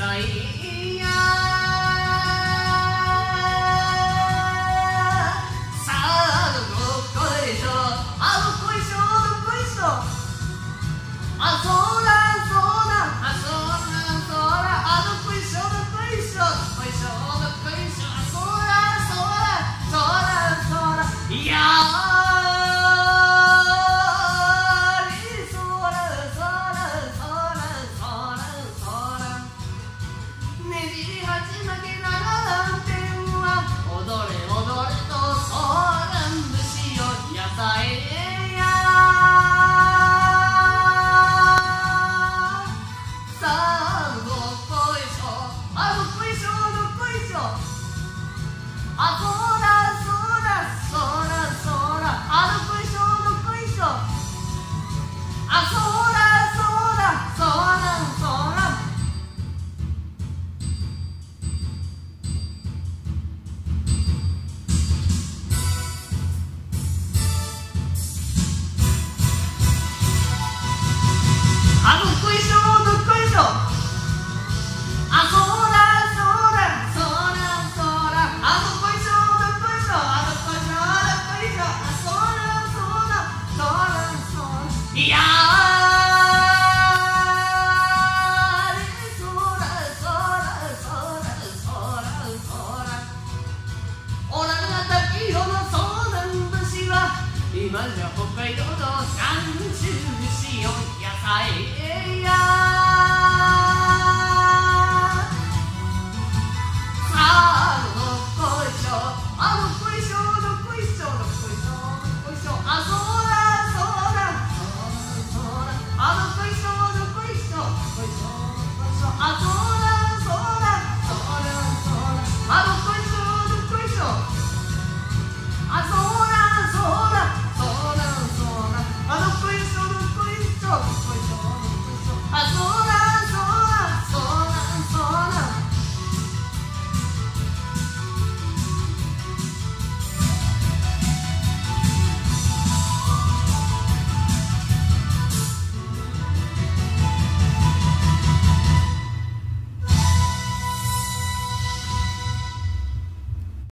night. あどっこいしょどっこいしょ。あそうだそうだそうだそうだ。あどっこいしょどっこいしょ。あどっこいしょどっこいしょ。あそうだそうだそうだそうだ。いや今じゃ